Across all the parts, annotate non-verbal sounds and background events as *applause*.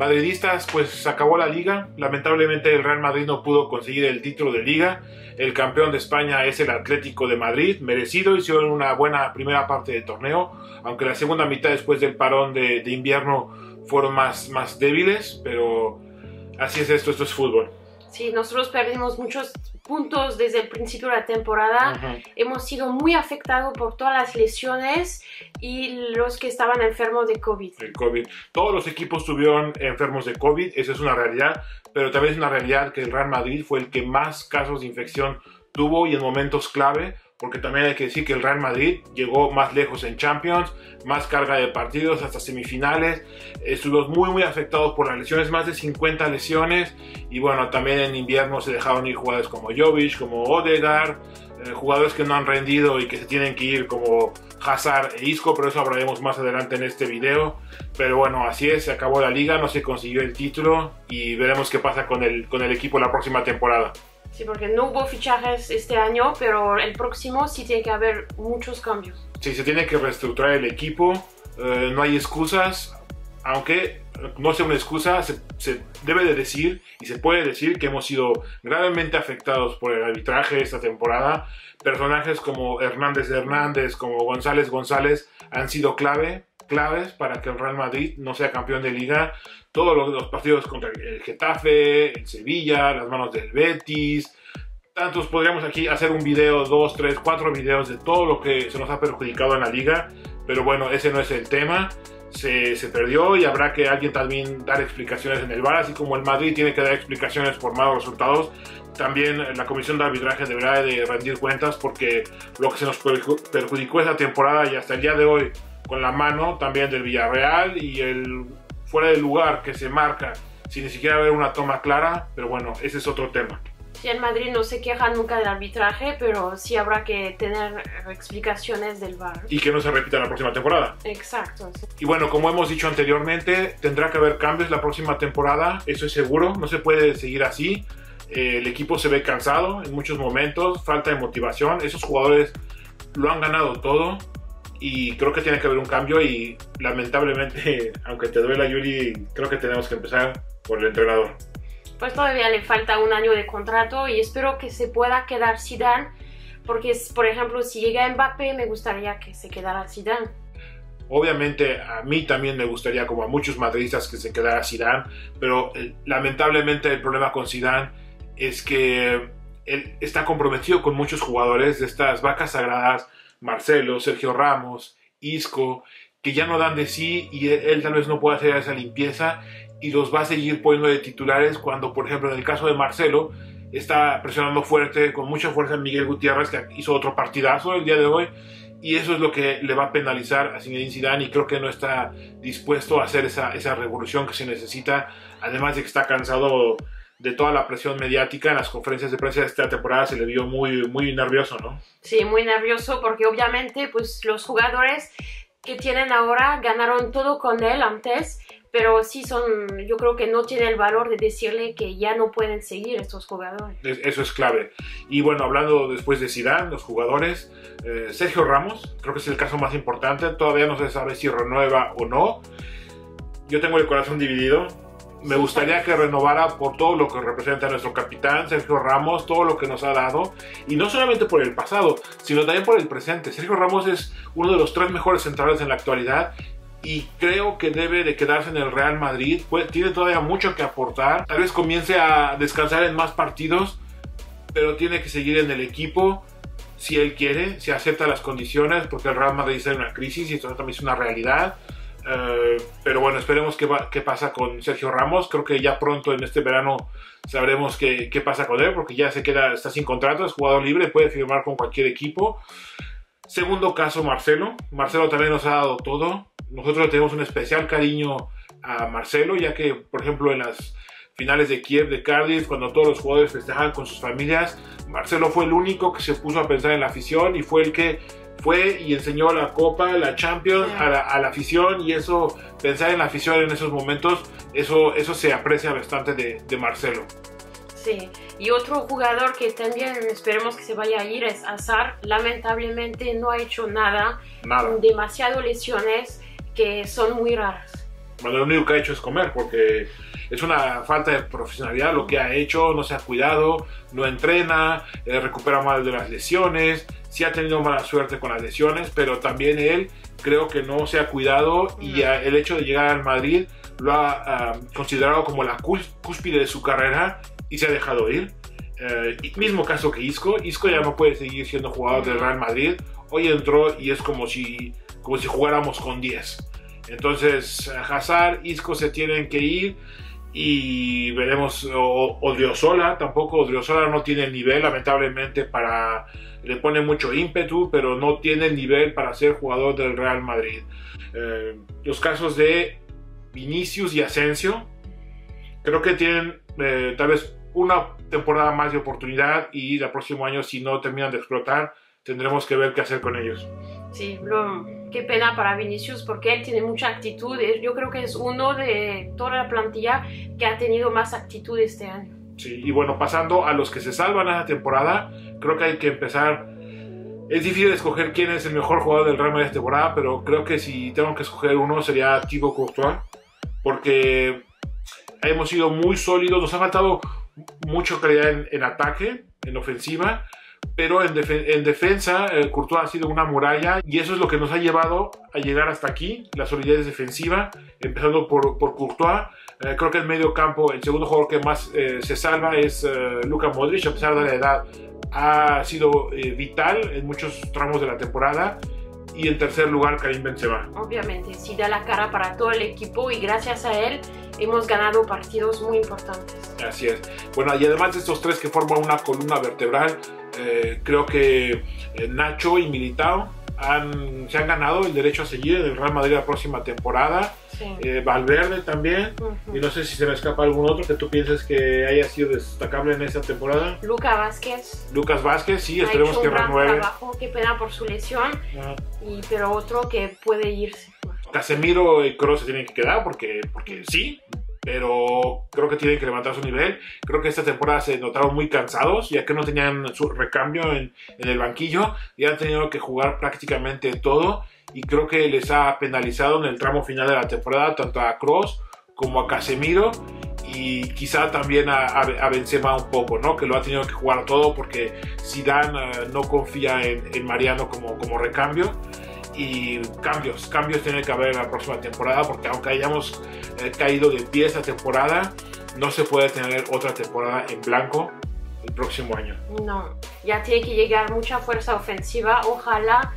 Madridistas, pues se acabó la liga. Lamentablemente el Real Madrid no pudo conseguir el título de liga. El campeón de España es el Atlético de Madrid, merecido, hicieron una buena primera parte del torneo, aunque la segunda mitad después del parón de, de invierno fueron más, más débiles, pero así es esto, esto es fútbol. Sí, nosotros perdimos muchos puntos desde el principio de la temporada. Ujú. Hemos sido muy afectados por todas las lesiones y los que estaban enfermos de COVID. el COVID. Todos los equipos tuvieron enfermos de COVID, esa es una realidad, pero también es una realidad que el Real Madrid fue el que más casos de infección tuvo y en momentos clave, porque también hay que decir que el Real Madrid llegó más lejos en Champions, más carga de partidos hasta semifinales, estuvimos muy muy afectados por las lesiones, más de 50 lesiones y bueno, también en invierno se dejaron ir jugadores como Jovic, como Odegaard, eh, jugadores que no han rendido y que se tienen que ir como Hazard e Isco, pero eso hablaremos más adelante en este video. Pero bueno, así es, se acabó la liga, no se consiguió el título y veremos qué pasa con el, con el equipo la próxima temporada. Sí, porque no hubo fichajes este año, pero el próximo sí tiene que haber muchos cambios. Sí, se tiene que reestructurar el equipo, eh, no hay excusas, aunque no sea una excusa, se, se debe de decir y se puede decir que hemos sido gravemente afectados por el arbitraje esta temporada. Personajes como Hernández Hernández, como González González han sido clave, claves para que el Real Madrid no sea campeón de liga. Todos los, los partidos contra el Getafe, el Sevilla, las manos del Betis, tantos podríamos aquí hacer un video, dos, tres, cuatro videos de todo lo que se nos ha perjudicado en la liga, pero bueno, ese no es el tema. Se, se perdió y habrá que alguien también dar explicaciones en el VAR, así como el Madrid tiene que dar explicaciones por malos resultados. También la comisión de arbitraje deberá de rendir cuentas porque lo que se nos perju- perjudicó esta temporada y hasta el día de hoy con la mano también del Villarreal y el fuera del lugar que se marca sin ni siquiera haber una toma clara, pero bueno, ese es otro tema. Sí, en Madrid no se queja nunca del arbitraje, pero sí habrá que tener explicaciones del VAR. y que no se repita la próxima temporada. Exacto. sí. Y bueno, como hemos dicho anteriormente, tendrá que haber cambios la próxima temporada, eso es seguro, no se puede seguir así. Eh, el equipo se ve cansado en muchos momentos, falta de motivación, esos jugadores lo han ganado todo y creo que tiene que haber un cambio y lamentablemente, *laughs* aunque te duela Yuri, creo que tenemos que empezar por el entrenador. Pues todavía le falta un año de contrato y espero que se pueda quedar Zidane, porque por ejemplo si llega Mbappé me gustaría que se quedara Zidane. Obviamente a mí también me gustaría, como a muchos madridistas, que se quedara Zidane, pero eh, lamentablemente el problema con Zidane es que él está comprometido con muchos jugadores de estas vacas sagradas, Marcelo, Sergio Ramos, Isco, que ya no dan de sí y él, tal vez no pueda hacer esa limpieza y los va a seguir poniendo de titulares cuando, por ejemplo, en el caso de Marcelo, está presionando fuerte, con mucha fuerza Miguel Gutiérrez, que hizo otro partidazo el día de hoy, y eso es lo que le va a penalizar a Zinedine Zidane y creo que no está dispuesto a hacer esa, esa revolución que se necesita, además de que está cansado de toda la presión mediática en las conferencias de prensa de esta temporada se le vio muy, muy nervioso, ¿no? Sí, muy nervioso porque obviamente pues los jugadores que tienen ahora ganaron todo con él antes, pero sí son, yo creo que no tiene el valor de decirle que ya no pueden seguir estos jugadores. Es- Eso es clave. Y bueno, hablando después de Zidane, los jugadores, eh, Sergio Ramos, creo que es el caso más importante. Todavía no se sabe si renueva o no. Yo tengo el corazón dividido. Me gustaría que renovara por todo lo que representa nuestro capitán, Sergio Ramos, todo lo que nos ha dado. Y no solamente por el pasado, sino también por el presente. Sergio Ramos es uno de los tres mejores centrales en la actualidad y creo que debe de quedarse en el Real Madrid. Pues, tiene todavía mucho que aportar. Tal vez comience a descansar en más partidos, pero tiene que seguir en el equipo si él quiere, si acepta las condiciones, porque el Real Madrid está en una crisis y esto también es una realidad. Eh, pero bueno, esperemos qué, pasa con Sergio Ramos. Creo que ya pronto en este verano sabremos qué, pasa con él, porque ya se queda, está sin contrato, es jugador libre, puede firmar con cualquier equipo. Segundo caso, Marcelo. Marcelo también nos ha dado todo. Nosotros tenemos un especial cariño a Marcelo, ya que, por ejemplo, en las finales de Kiev, de Cardiff, cuando todos los jugadores festejaban con sus familias, Marcelo fue el único que se puso a pensar en la afición y fue el que fue y enseñó la Copa, la Champions Sí. a la, a la afición y eso, pensar en la afición en esos momentos, eso, eso se aprecia bastante de, de Marcelo. Sí, y otro jugador que también esperemos que se vaya a ir es Azar. Lamentablemente no ha hecho nada, Nada. demasiado lesiones que son muy raras. Bueno, lo único que ha hecho es comer, porque es una falta de profesionalidad lo que ha hecho, no se ha cuidado, no entrena, eh, recupera mal de las lesiones, sí ha tenido mala suerte con las lesiones, pero también él creo que no se ha cuidado y el hecho de llegar al Madrid lo ha ah, considerado como la cúspide de su carrera y se ha dejado ir. Eh, mismo caso que Isco, Isco ya no puede seguir siendo jugador del Real Madrid, hoy entró y es como si, como si jugáramos con 10. Entonces, Hazard, Isco se tienen que ir y veremos Odriozola, tampoco Odriozola no tiene el nivel lamentablemente para le pone mucho ímpetu, pero no tiene el nivel para ser jugador del Real Madrid. Eh, los casos de Vinicius y Asensio creo que tienen eh, tal vez una temporada más de oportunidad y el próximo año si no terminan de explotar tendremos que ver qué hacer con ellos. Sí, qué pena para Vinicius porque él tiene mucha actitud. Yo creo que es uno de toda la plantilla que ha tenido más actitud este año. Sí, y bueno, pasando a los que se salvan esta temporada, creo que hay que empezar. Es difícil escoger quién es el mejor jugador del Real Madrid esta temporada, pero creo que si tengo que escoger uno sería Thibaut Courtois, porque hemos sido muy sólidos, nos ha faltado mucha calidad en ataque, en ofensiva, pero en, defensa eh, Courtois ha sido una muralla y eso es lo que nos ha llevado a llegar hasta aquí, la solidez defensiva, empezando por, por Courtois. Eh, creo que en medio campo el segundo jugador que más eh, se salva es Luka Modric, a pesar de la edad, ha sido vital en muchos tramos de la temporada. Y en tercer lugar, Karim Benzema. Obviamente, sí da la cara para todo el equipo y gracias a él hemos ganado partidos muy importantes. Así es. Bueno, y además de estos tres que forman una columna vertebral, eh, creo que eh, Nacho y Militao han, se han ganado el derecho a seguir en el Real Madrid la próxima temporada. Eh, Valverde también. Y no sé si se me escapa algún otro que tú pienses que haya sido destacable en esta temporada. Lucas Vázquez. Lucas Vázquez, sí, esperemos que renueve. Trabajo, qué pena por su lesión. Y, pero otro que puede irse. Casemiro y Kroos se tienen que quedar porque, porque sí, pero creo que tienen que levantar su nivel. Creo que esta temporada se notaron muy cansados, ya que no tenían su recambio en, el banquillo y han tenido que jugar prácticamente todo. Y creo que les ha penalizado en el tramo final de la temporada tanto a Cross como a Casemiro y quizá también a, Benzema un poco, ¿no? Que lo ha tenido que jugar todo porque Zidane uh, no confía en, en Mariano como, como recambio y cambios, cambios tiene que haber la próxima temporada porque aunque hayamos eh, caído de pie esta temporada, no se puede tener otra temporada en blanco el próximo año. No, ya tiene que llegar mucha fuerza ofensiva, ojalá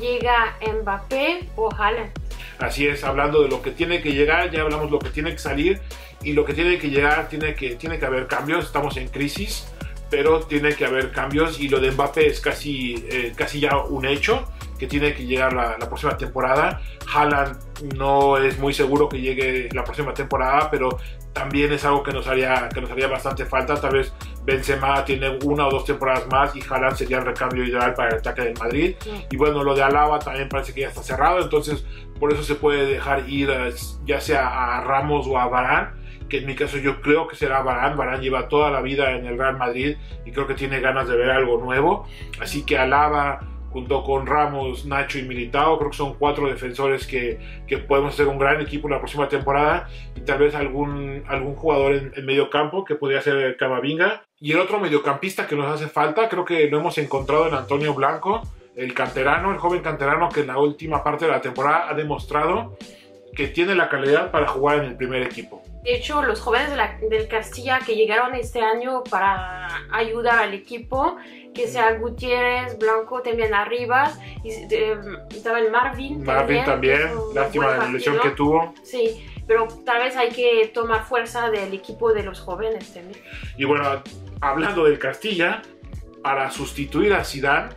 llega Mbappé, ojalá. Así es, hablando de lo que tiene que llegar, ya hablamos de lo que tiene que salir y lo que tiene que llegar tiene que, tiene que haber cambios, estamos en crisis, pero tiene que haber cambios y lo de Mbappé es casi, eh, casi ya un hecho que tiene que llegar la, próxima temporada. Haaland no es muy seguro que llegue la próxima temporada, pero también es algo que nos haría, que nos haría bastante falta. Tal vez Benzema tiene una o dos temporadas más y Haaland sería el recambio ideal para el ataque del Madrid. Y bueno, lo de Alaba también parece que ya está cerrado, entonces por eso se puede dejar ir eh, ya sea a Ramos o a Varane que en mi caso yo creo que será Varane. Varane lleva toda la vida en el Real Madrid y creo que tiene ganas de ver algo nuevo. Así que Alaba junto con Ramos, Nacho y Militao. Creo que son cuatro defensores que, que podemos hacer un gran equipo la próxima temporada y tal vez algún, algún jugador en, medio campo que podría ser Camavinga. Y el otro mediocampista que nos hace falta, creo que lo hemos encontrado en Antonio Blanco, el canterano, el joven canterano que en la última parte de la temporada ha demostrado que tiene la calidad para jugar en el primer equipo. De hecho, los jóvenes del Castilla que llegaron este año para ayudar al equipo, que sea Gutiérrez, Blanco también arriba, y eh, estaba el Marvin. Marvin también, lástima de la lesión que tuvo. Sí, pero tal vez hay que tomar fuerza del equipo de los jóvenes también. Y bueno, hablando del Castilla, para sustituir a Zidane,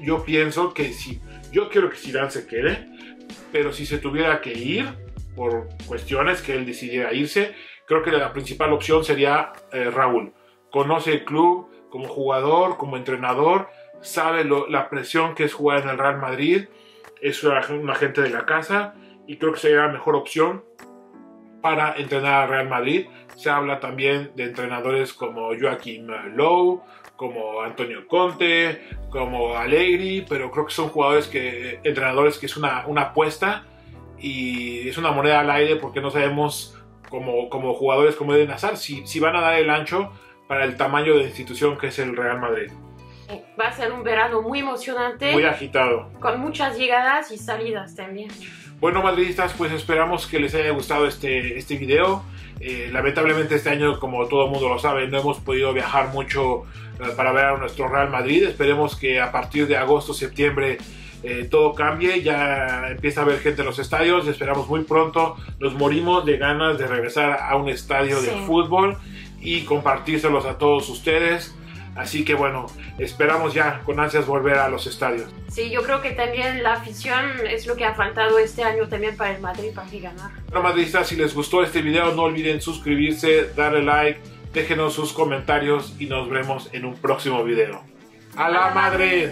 yo pienso que si, yo quiero que Zidane se quede, pero si se tuviera que ir, por cuestiones que él decidiera irse, creo que la principal opción sería eh, Raúl. Conoce el club como jugador, como entrenador, sabe la presión que es jugar en el Real Madrid, es un agente de la casa y creo que sería la mejor opción para entrenar al Real Madrid. Se habla también de entrenadores como Joaquim Lowe, como Antonio Conte, como Allegri, pero creo que son jugadores que, entrenadores que es una, una apuesta y es una moneda al aire porque no sabemos como, como jugadores como Eden Hazard si, si van a dar el ancho para el tamaño de institución que es el Real Madrid. Va a ser un verano muy emocionante. Muy agitado. Con muchas llegadas y salidas también. Bueno, madridistas, pues esperamos que les haya gustado este, este video. Eh, lamentablemente este año, como todo el mundo lo sabe, no hemos podido viajar mucho eh, para ver a nuestro Real Madrid. Esperemos que a partir de agosto, septiembre eh, todo cambie, ya empieza a haber gente en los estadios, esperamos muy pronto, nos morimos de ganas de regresar a un estadio de fútbol y compartírselos a todos ustedes. Así que bueno, esperamos ya con ansias volver a los estadios. Sí, yo creo que también la afición es lo que ha faltado este año también para el Madrid para ganar. Bueno, madridistas, si les gustó este video no olviden suscribirse, darle like, déjenos sus comentarios y nos vemos en un próximo video. ¡A la Madrid!